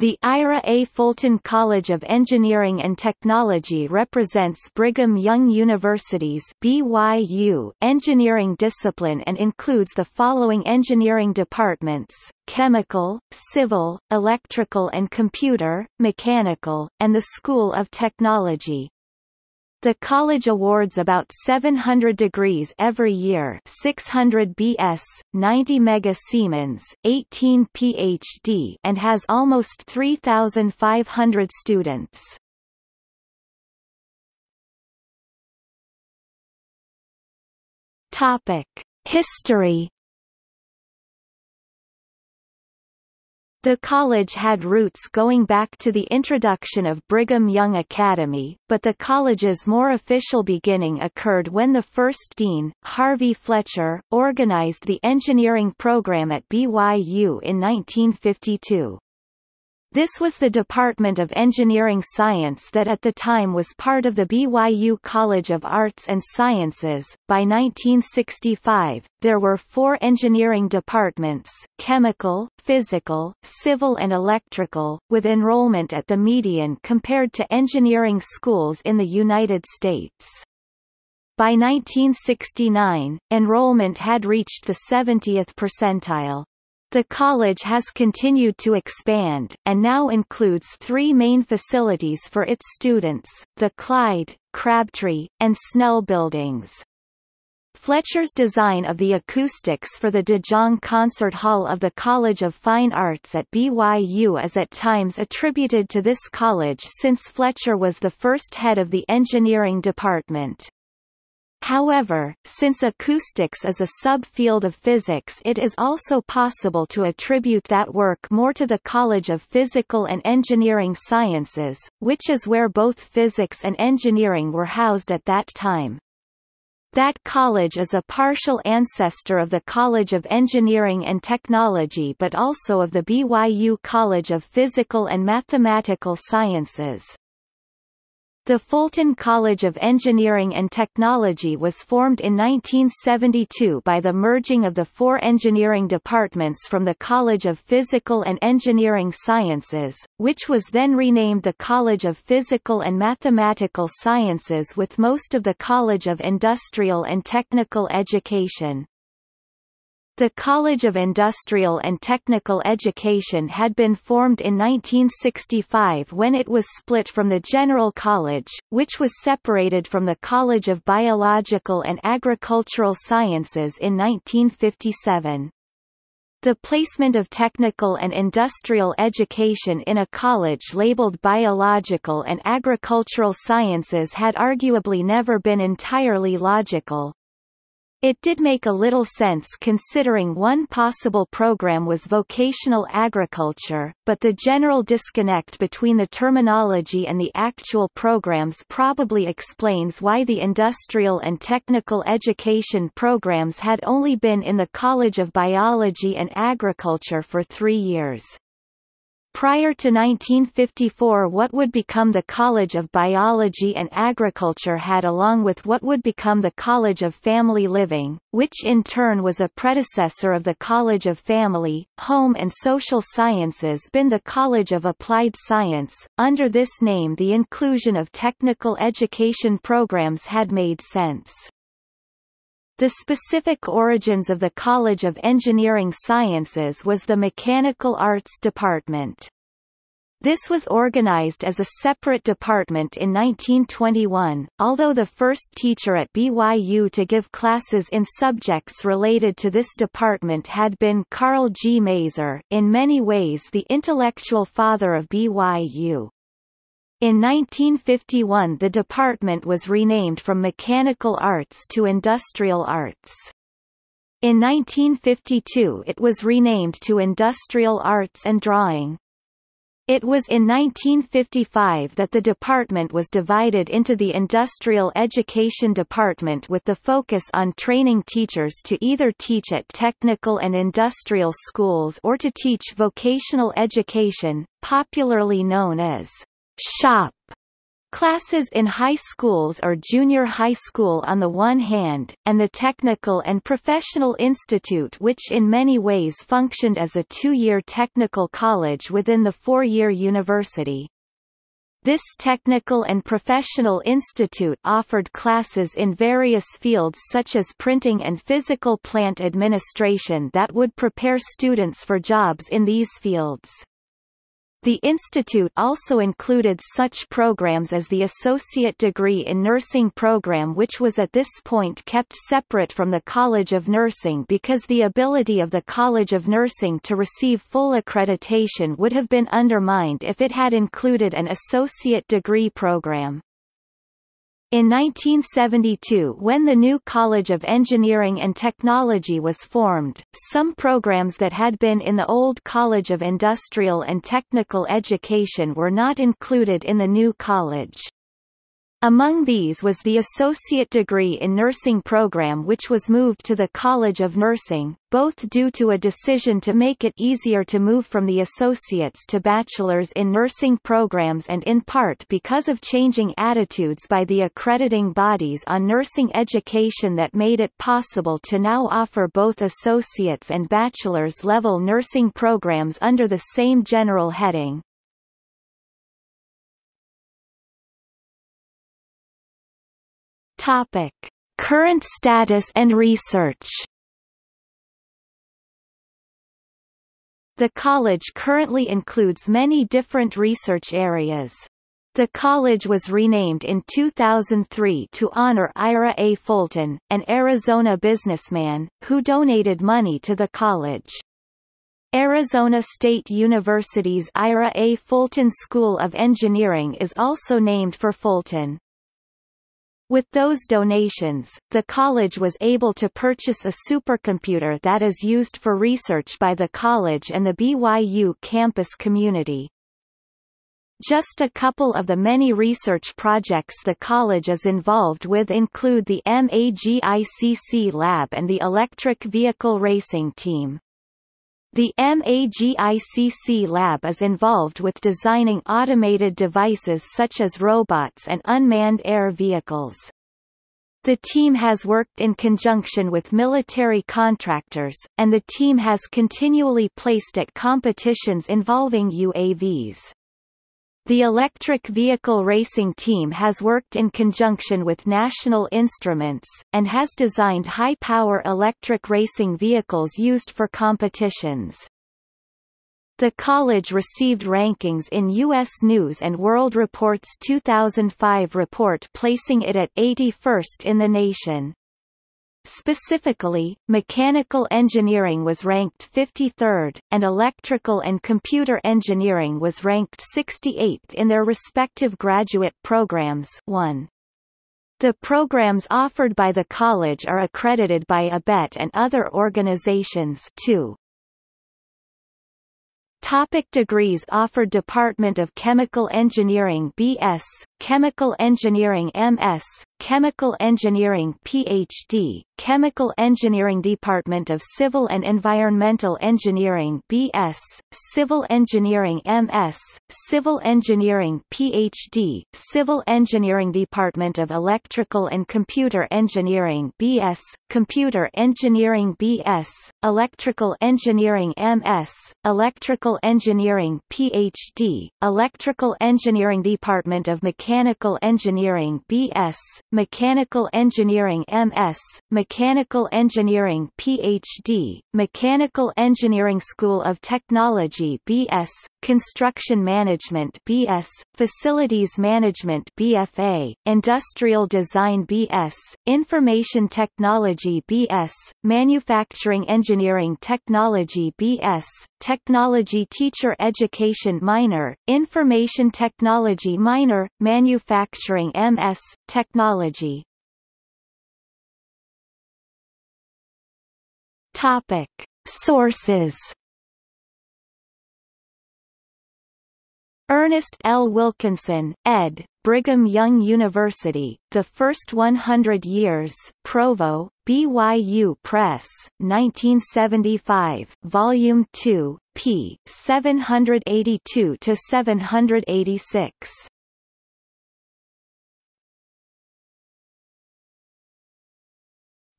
The Ira A. Fulton College of Engineering and Technology represents Brigham Young University's BYU engineering discipline and includes the following engineering departments, chemical, civil, electrical and computer, mechanical, and the School of Technology. The college awards about 700 degrees every year 600 BS, 90 Mega Siemens, 18 PhD and has almost 3,500 students. History The college had roots going back to the introduction of Brigham Young Academy, but the college's more official beginning occurred when the first dean, Harvey Fletcher, organized the engineering program at BYU in 1952. This was the Department of Engineering Science that at the time was part of the BYU College of Arts and Sciences. By 1965, there were four engineering departments chemical, physical, civil, and electrical, with enrollment at the median compared to engineering schools in the United States. By 1969, enrollment had reached the 70th percentile. The college has continued to expand, and now includes three main facilities for its students, the Clyde, Crabtree, and Snell buildings. Fletcher's design of the acoustics for the De Jong Concert Hall of the College of Fine Arts at BYU is at times attributed to this college since Fletcher was the first head of the engineering department. However, since acoustics is a subfield of physics it is also possible to attribute that work more to the College of Physical and Engineering Sciences, which is where both physics and engineering were housed at that time. That college is a partial ancestor of the College of Engineering and Technology but also of the BYU College of Physical and Mathematical Sciences. The Fulton College of Engineering and Technology was formed in 1972 by the merging of the four engineering departments from the College of Physical and Engineering Sciences, which was then renamed the College of Physical and Mathematical Sciences with most of the College of Industrial and Technical Education. The College of Industrial and Technical Education had been formed in 1965 when it was split from the General College, which was separated from the College of Biological and Agricultural Sciences in 1957. The placement of technical and industrial education in a college labeled biological and agricultural sciences had arguably never been entirely logical. It did make a little sense considering one possible program was vocational agriculture, but the general disconnect between the terminology and the actual programs probably explains why the industrial and technical education programs had only been in the College of Biology and Agriculture for three years. Prior to 1954 what would become the College of Biology and Agriculture had along with what would become the College of Family Living, which in turn was a predecessor of the College of Family, Home and Social Sciences been the College of Applied Science. Under this name the inclusion of technical education programs had made sense. The specific origins of the College of Engineering Sciences was the Mechanical Arts Department. This was organized as a separate department in 1921, although the first teacher at BYU to give classes in subjects related to this department had been Karl G. Maeser, in many ways the intellectual father of BYU. In 1951 the department was renamed from Mechanical Arts to Industrial Arts. In 1952 it was renamed to Industrial Arts and Drawing. It was in 1955 that the department was divided into the Industrial Education Department with the focus on training teachers to either teach at technical and industrial schools or to teach vocational education, popularly known as shop Classes in high schools or junior high school on the one hand, and the Technical and Professional Institute which in many ways functioned as a two-year technical college within the four-year university. This technical and professional institute offered classes in various fields such as printing and physical plant administration that would prepare students for jobs in these fields. The institute also included such programs as the Associate Degree in Nursing program which was at this point kept separate from the College of Nursing because the ability of the College of Nursing to receive full accreditation would have been undermined if it had included an associate degree program. In 1972 when the new College of Engineering and Technology was formed, some programs that had been in the old College of Industrial and Technical Education were not included in the new college. Among these was the associate degree in nursing program which was moved to the College of Nursing, both due to a decision to make it easier to move from the associates to bachelor's in nursing programs and in part because of changing attitudes by the accrediting bodies on nursing education that made it possible to now offer both associates and bachelor's level nursing programs under the same general heading. Topic: Current status and research. The college currently includes many different research areas. The college was renamed in 2003 to honor Ira A. Fulton, an Arizona businessman, who donated money to the college. Arizona State University's Ira A. Fulton School of Engineering is also named for Fulton. With those donations, the college was able to purchase a supercomputer that is used for research by the college and the BYU campus community. Just a couple of the many research projects the college is involved with include the MAGICC lab and the electric vehicle racing team. The MAGICC lab is involved with designing automated devices such as robots and unmanned air vehicles. The team has worked in conjunction with military contractors, and the team has continually placed at competitions involving UAVs. The electric vehicle racing team has worked in conjunction with National Instruments, and has designed high-power electric racing vehicles used for competitions. The college received rankings in U.S. News & World Report's 2005 report placing it at 81st in the nation. Specifically, mechanical engineering was ranked 53rd, and electrical and computer engineering was ranked 68th in their respective graduate programs 1. The programs offered by the college are accredited by ABET and other organizations 2. Topic degrees offered Department of Chemical Engineering BS, Chemical Engineering MS, Chemical Engineering PhD, Chemical Engineering Department of Civil and Environmental Engineering BS, Civil Engineering MS, Civil Engineering PhD, Civil Engineering Department of Electrical and Computer Engineering BS, Computer Engineering BS, Electrical Engineering MS, Electrical Engineering PhD, Electrical Engineering Department of Mechanical Engineering BS, Mechanical Engineering MS, Mechanical Engineering PhD, Mechanical Engineering School of Technology BS, Construction Management BS, Facilities Management BFA, Industrial Design BS, Information Technology BS, Manufacturing Engineering Technology BS, Technology Teacher Education Minor, Information Technology Minor, Manufacturing MS, Technology Topic. Sources Ernest L. Wilkinson, ed. Brigham Young University, The First 100 Years, Provo, BYU Press, 1975, Volume 2, p. 782–786.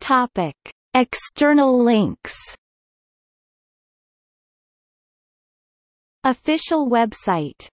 Topic. External links Official website